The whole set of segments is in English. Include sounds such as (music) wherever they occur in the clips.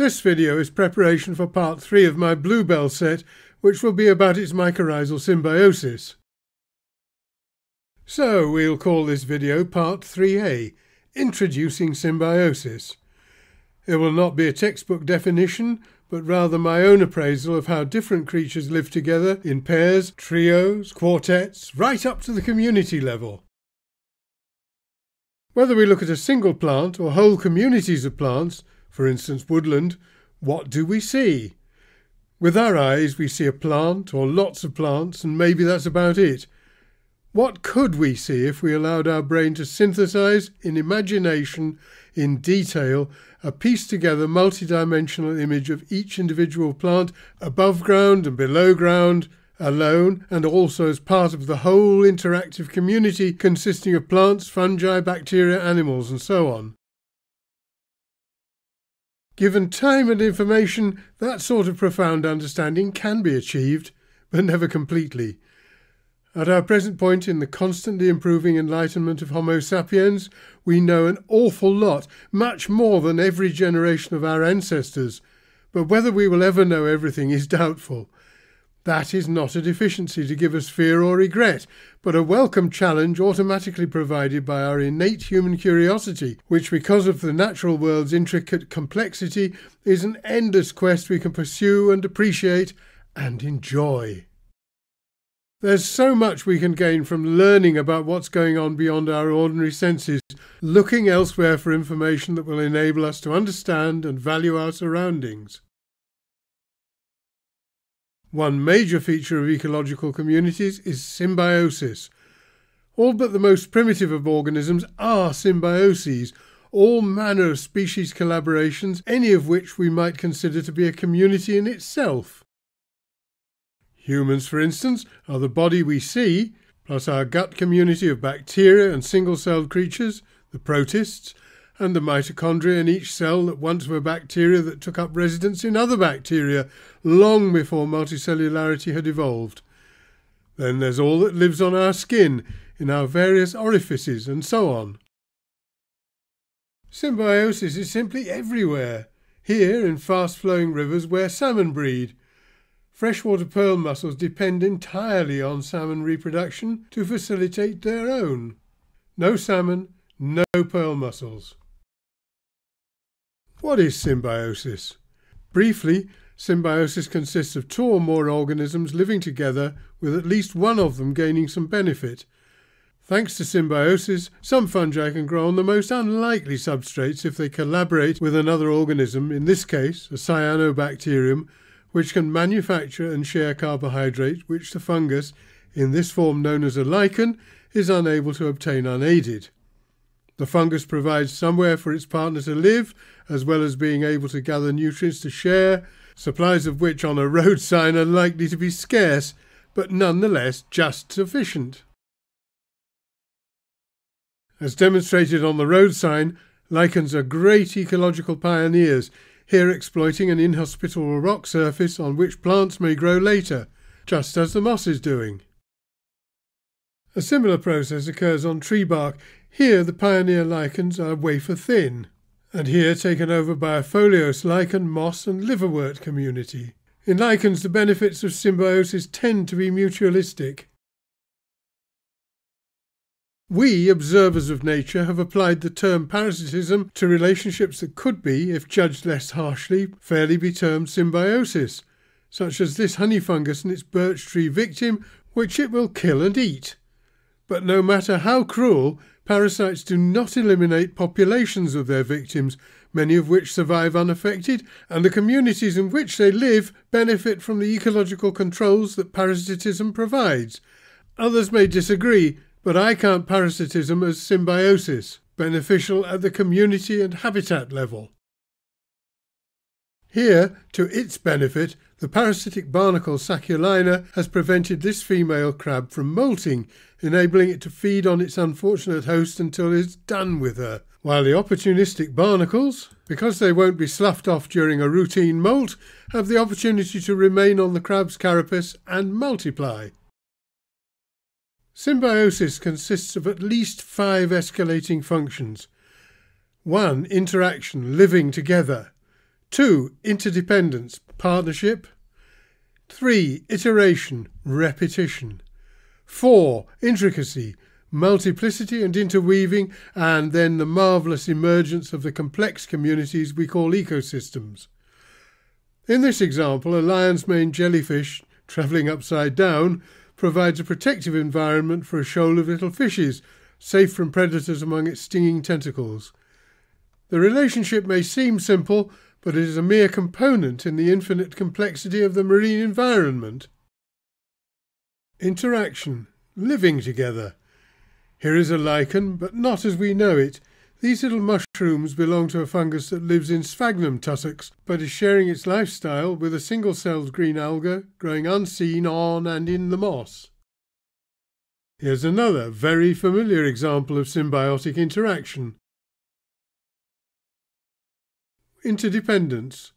This video is preparation for part 3 of my Bluebell set, which will be about its mycorrhizal symbiosis. So we'll call this video part 3a, Introducing Symbiosis. It will not be a textbook definition, but rather my own appraisal of how different creatures live together in pairs, trios, quartets, right up to the community level. Whether we look at a single plant or whole communities of plants, for instance woodland, what do we see? With our eyes we see a plant or lots of plants and maybe that's about it. What could we see if we allowed our brain to synthesize in imagination, in detail, a pieced together multidimensional image of each individual plant above ground and below ground, alone, and also as part of the whole interactive community consisting of plants, fungi, bacteria, animals, and so on? Given time and information, that sort of profound understanding can be achieved, but never completely. At our present point in the constantly improving enlightenment of Homo sapiens, we know an awful lot, much more than every generation of our ancestors, but whether we will ever know everything is (laughs) doubtful. That is not a deficiency to give us fear or regret, but a welcome challenge automatically provided by our innate human curiosity, which, because of the natural world's intricate complexity, is an endless quest we can pursue and appreciate and enjoy. There's so much we can gain from learning about what's going on beyond our ordinary senses, looking elsewhere for information that will enable us to understand and value our surroundings. One major feature of ecological communities is symbiosis. All but the most primitive of organisms are symbioses, all manner of species collaborations, any of which we might consider to be a community in itself. Humans, for instance, are the body we see, plus our gut community of bacteria and single celled creatures, the protists, and the mitochondria in each cell that once were bacteria that took up residence in other bacteria long before multicellularity had evolved. Then there's all that lives on our skin, in our various orifices, and so on. Symbiosis is simply everywhere. Here, in fast flowing rivers where salmon breed, Freshwater pearl mussels depend entirely on salmon reproduction to facilitate their own. No salmon, no pearl mussels. What is symbiosis? Briefly, symbiosis consists of two or more organisms living together with at least one of them gaining some benefit. Thanks to symbiosis, some fungi can grow on the most unlikely substrates if they collaborate with another organism, in this case a cyanobacterium, which can manufacture and share carbohydrate which the fungus, in this form known as a lichen, is unable to obtain unaided. The fungus provides somewhere for its partner to live, as well as being able to gather nutrients to share, supplies of which on a road sign are likely to be scarce, but nonetheless just sufficient. As demonstrated on the road sign, lichens are great ecological pioneers here exploiting an inhospitable rock surface on which plants may grow later, just as the moss is doing. A similar process occurs on tree bark. Here the pioneer lichens are wafer thin, and here taken over by a foliose lichen, moss, and liverwort community. In lichens, the benefits of symbiosis tend to be mutualistic. We, observers of nature, have applied the term parasitism to relationships that could be, if judged less harshly, fairly be termed symbiosis, such as this honey fungus and its birch tree victim, which it will kill and eat. But no matter how cruel, parasites do not eliminate populations of their victims, many of which survive unaffected, and the communities in which they live benefit from the ecological controls that parasitism provides. Others may disagree, but I count parasitism as symbiosis, beneficial at the community and habitat level. Here, to its benefit, the parasitic barnacle Sacculina has prevented this female crab from molting, enabling it to feed on its unfortunate host until it is done with her, while the opportunistic barnacles, because they won't be sloughed off during a routine molt, have the opportunity to remain on the crab's carapace and multiply. Symbiosis consists of at least five escalating functions. 1. Interaction, living together. 2. Interdependence, partnership. 3. Iteration, repetition. 4. Intricacy, multiplicity and interweaving, and then the marvellous emergence of the complex communities we call ecosystems. In this example, a lion's mane jellyfish travelling upside down provides a protective environment for a shoal of little fishes, safe from predators among its stinging tentacles. The relationship may seem simple, but it is a mere component in the infinite complexity of the marine environment. Interaction, living together. Here is a lichen, but not as we know it. These little mushrooms belong to a fungus that lives in sphagnum tussocks, but is sharing its lifestyle with a single-celled green alga growing unseen on and in the moss. Here's another very familiar example of symbiotic interaction. Interdependence.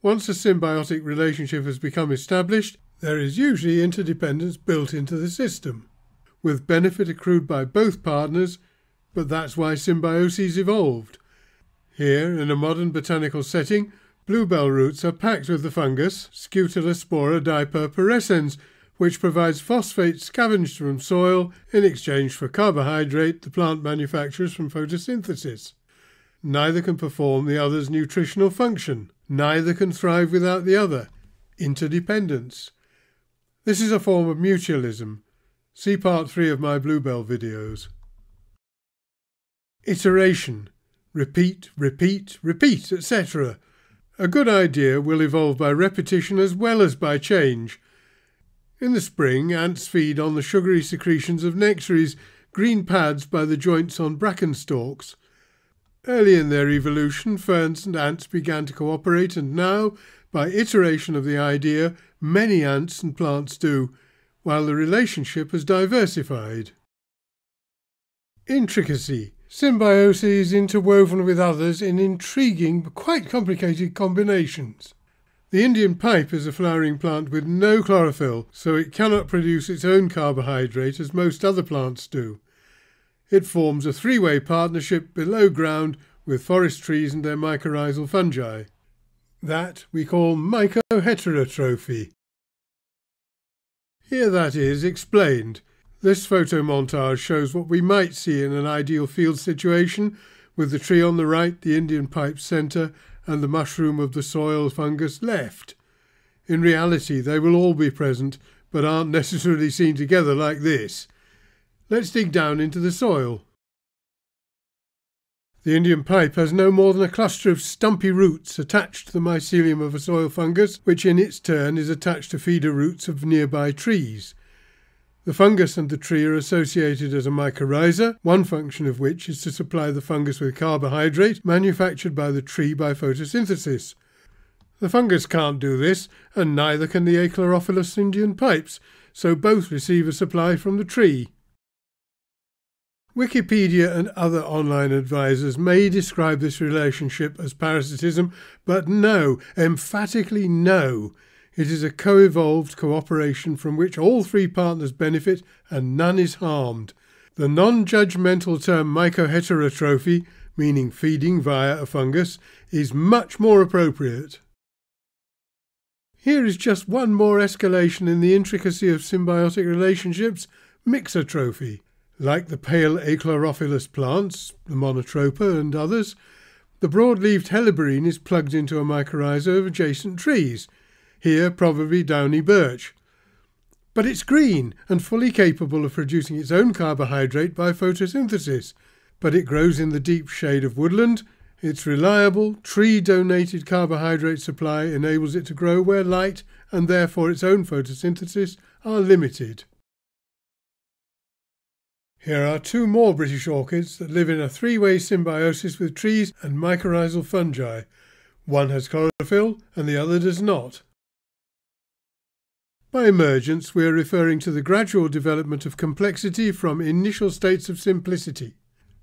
Once a symbiotic relationship has become established, there is usually interdependence built into the system with benefit accrued by both partners, but that's why symbioses evolved. Here, in a modern botanical setting, bluebell roots are packed with the fungus Scutellospora dipurpurescens, which provides phosphate scavenged from soil in exchange for carbohydrate the plant manufactures from photosynthesis. Neither can perform the other's nutritional function. Neither can thrive without the other. Interdependence. This is a form of mutualism, See part 3 of my Bluebell videos. Iteration. Repeat, repeat, repeat, etc. A good idea will evolve by repetition as well as by change. In the spring, ants feed on the sugary secretions of nectaries, green pads by the joints on bracken stalks. Early in their evolution, ferns and ants began to cooperate, and now, by iteration of the idea, many ants and plants do while the relationship has diversified. Intricacy symbiosis interwoven with others in intriguing but quite complicated combinations. The Indian pipe is a flowering plant with no chlorophyll, so it cannot produce its own carbohydrate as most other plants do. It forms a three way partnership below ground with forest trees and their mycorrhizal fungi. That we call mycoheterotrophy. Here that is explained. This photo montage shows what we might see in an ideal field situation, with the tree on the right, the Indian pipe centre, and the mushroom of the soil fungus left. In reality, they will all be present, but aren't necessarily seen together like this. Let's dig down into the soil. The Indian pipe has no more than a cluster of stumpy roots attached to the mycelium of a soil fungus, which in its turn is attached to feeder roots of nearby trees. The fungus and the tree are associated as a mycorrhiza, one function of which is to supply the fungus with carbohydrate manufactured by the tree by photosynthesis. The fungus can't do this, and neither can the Achlorophyllous Indian pipes, so both receive a supply from the tree. Wikipedia and other online advisors may describe this relationship as parasitism, but no, emphatically no. It is a co evolved cooperation from which all three partners benefit and none is harmed. The non judgmental term mycoheterotrophy, meaning feeding via a fungus, is much more appropriate. Here is just one more escalation in the intricacy of symbiotic relationships mixotrophy. Like the pale achlorophyllous plants, the monotropa and others, the broad-leaved helleborine is plugged into a mycorrhiza of adjacent trees, here probably downy birch. But it's green and fully capable of producing its own carbohydrate by photosynthesis, but it grows in the deep shade of woodland. Its reliable, tree-donated carbohydrate supply enables it to grow where light and therefore its own photosynthesis are limited. Here are two more British orchids that live in a three-way symbiosis with trees and mycorrhizal fungi. One has chlorophyll and the other does not. By emergence, we are referring to the gradual development of complexity from initial states of simplicity.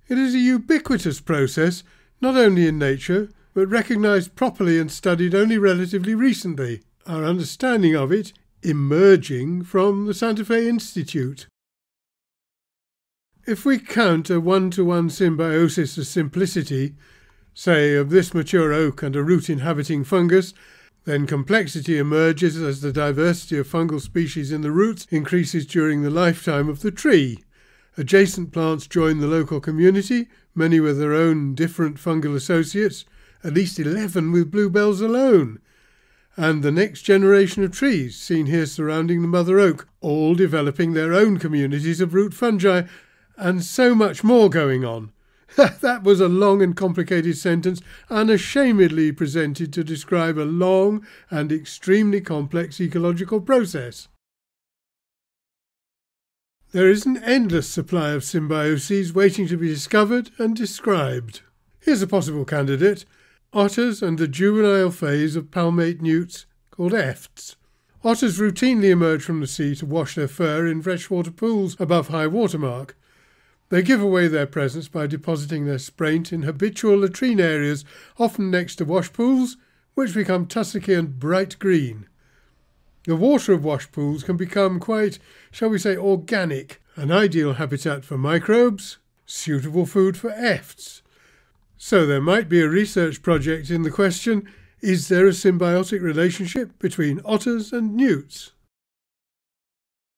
It is a ubiquitous process, not only in nature, but recognised properly and studied only relatively recently, our understanding of it emerging from the Santa Fe Institute. If we count a one-to-one symbiosis as simplicity, say of this mature oak and a root inhabiting fungus, then complexity emerges as the diversity of fungal species in the roots increases during the lifetime of the tree. Adjacent plants join the local community, many with their own different fungal associates, at least 11 with bluebells alone. And the next generation of trees, seen here surrounding the mother oak, all developing their own communities of root fungi, and so much more going on. (laughs) that was a long and complicated sentence, unashamedly presented to describe a long and extremely complex ecological process. There is an endless supply of symbioses waiting to be discovered and described. Here's a possible candidate otters and the juvenile phase of palmate newts called efts. Otters routinely emerge from the sea to wash their fur in freshwater pools above high water mark. They give away their presence by depositing their spraint in habitual latrine areas, often next to wash pools, which become tussocky and bright green. The water of wash pools can become quite, shall we say, organic, an ideal habitat for microbes, suitable food for efts. So there might be a research project in the question is there a symbiotic relationship between otters and newts?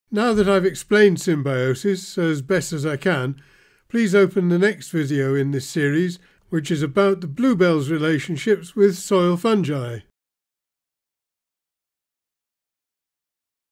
Now that I've explained symbiosis as best as I can, please open the next video in this series, which is about the bluebell's relationships with soil fungi.